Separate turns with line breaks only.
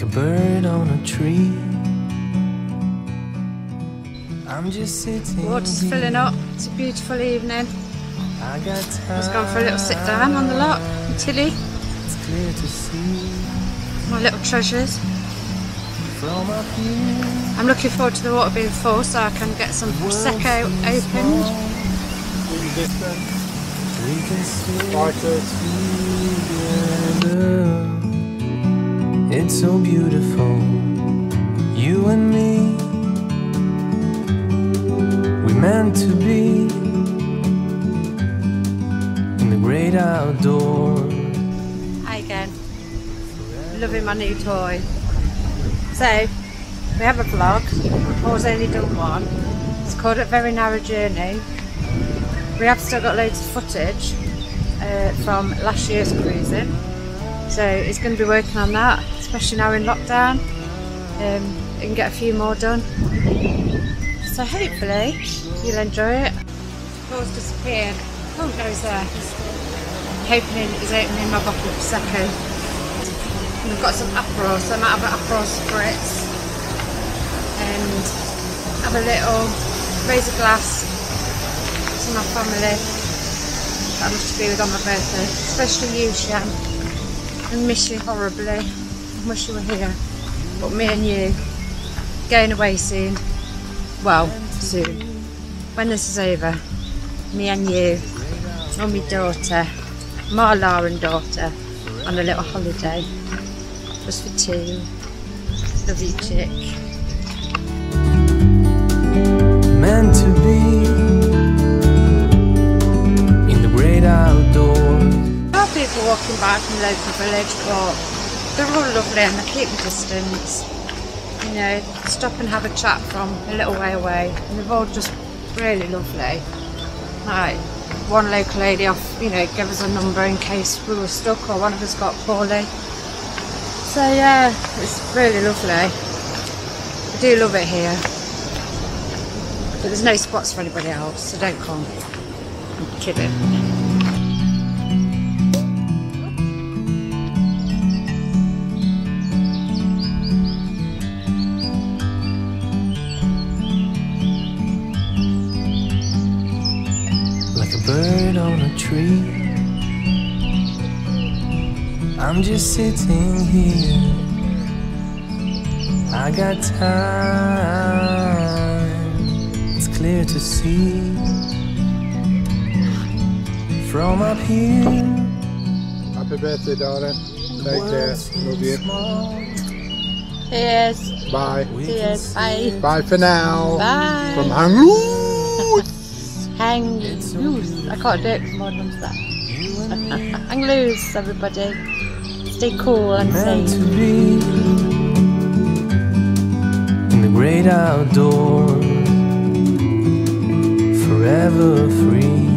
bird on a tree. I'm just sitting.
Water's filling up. It's a beautiful evening.
I got time.
Just gone for a little sit down on the lot. with Tilly,
It's clear to see
my little treasures.
from up here.
I'm looking forward to the water being full so I can get some prosecco opened.
We so beautiful, you and me. We meant to be in the great outdoors.
Hi again. Loving my new toy. So, we have a vlog. Paul's only done one. It's called A Very Narrow Journey. We have still got loads of footage uh, from last year's cruising. So he's going to be working on that, especially now in lockdown. Um, get a few more done. So hopefully you'll enjoy it. Paul's disappeared. Oh, goes there. Hoping he's opening my bottle of Prosecco. And We've got some Aperol, so I might have an Aperol spritz and have a little raise a glass to my family that I must be with on my birthday, especially you, Shan. I miss you horribly. Wish you were here. But me and you going away soon. Well, soon. When this is over, me and you, and my daughter, my Lauren daughter, on a little holiday. Just for two. Love you, chick.
meant to be in the great outdoors.
There are people walking by from local village, but they're all lovely and they keep the distance. You know, stop and have a chat from a little way away, and they're all just really lovely. Like one local lady off, you know, gave us a number in case we were stuck or one of us got poorly. So yeah, it's really lovely. I do love it here. But there's no spots for anybody else, so don't come. I'm kidding.
Tree. I'm just sitting here. I got time. It's clear to see from up here.
Happy birthday, darling. Take care. Love you.
Yes.
Bye.
Yes. Bye.
Bye for now.
Bye.
From Hang Loose.
Hang loose. I can't do it because my mum's there. Hang loose, everybody. Stay cool and safe.
in the great outdoors, forever free.